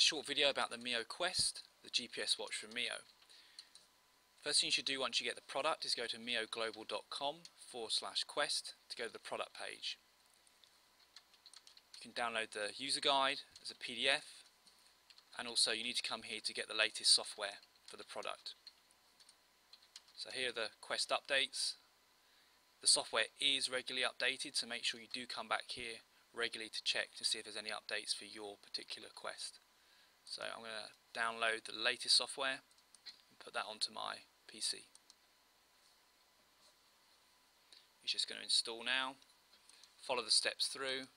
a short video about the Mio Quest, the GPS watch from Mio. First thing you should do once you get the product is go to mioglobal.com forward slash quest to go to the product page. You can download the user guide as a PDF and also you need to come here to get the latest software for the product. So here are the Quest updates. The software is regularly updated so make sure you do come back here regularly to check to see if there's any updates for your particular Quest. So I'm going to download the latest software and put that onto my PC. It's just going to install now. Follow the steps through.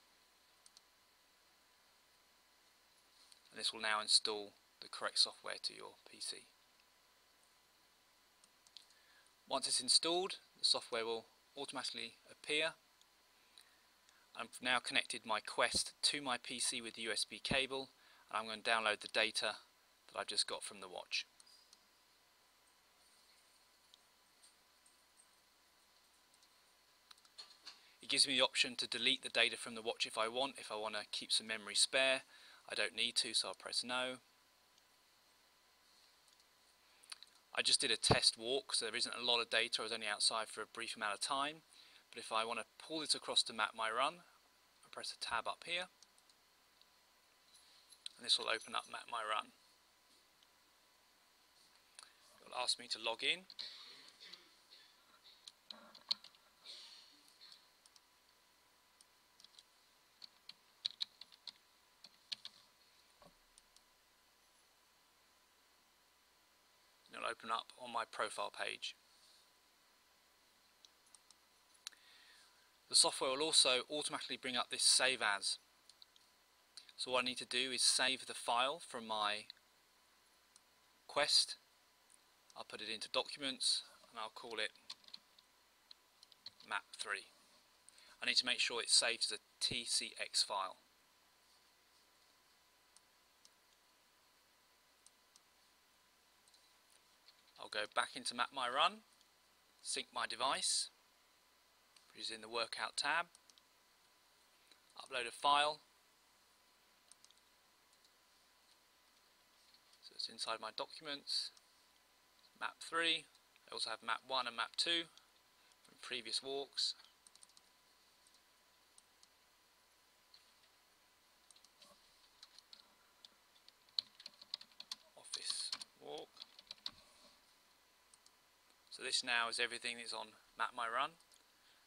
And this will now install the correct software to your PC. Once it's installed, the software will automatically appear. I've now connected my Quest to my PC with the USB cable I'm going to download the data that I've just got from the watch. It gives me the option to delete the data from the watch if I want, if I want to keep some memory spare. I don't need to, so I'll press no. I just did a test walk, so there isn't a lot of data. I was only outside for a brief amount of time. But if I want to pull this across to map my run, I press the tab up here and this will open up Map My Run. It will ask me to log in. It'll open up on my profile page. The software will also automatically bring up this Save As so what I need to do is save the file from my quest. I'll put it into documents and I'll call it map3. I need to make sure it's saved as a TCX file. I'll go back into Map My Run, sync my device, which is in the Workout tab, upload a file, it's inside my documents. Map 3. I also have map 1 and map 2 from previous walks. Office walk. So this now is everything that's on Map My Run.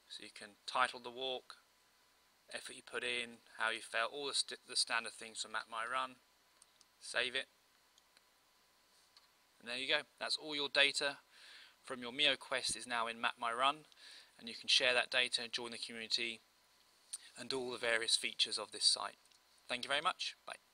So you can title the walk, effort you put in, how you felt, all the, st the standard things from Map My Run. Save it. And there you go. That's all your data from your Mio Quest is now in Map My Run and you can share that data, join the community and all the various features of this site. Thank you very much. Bye.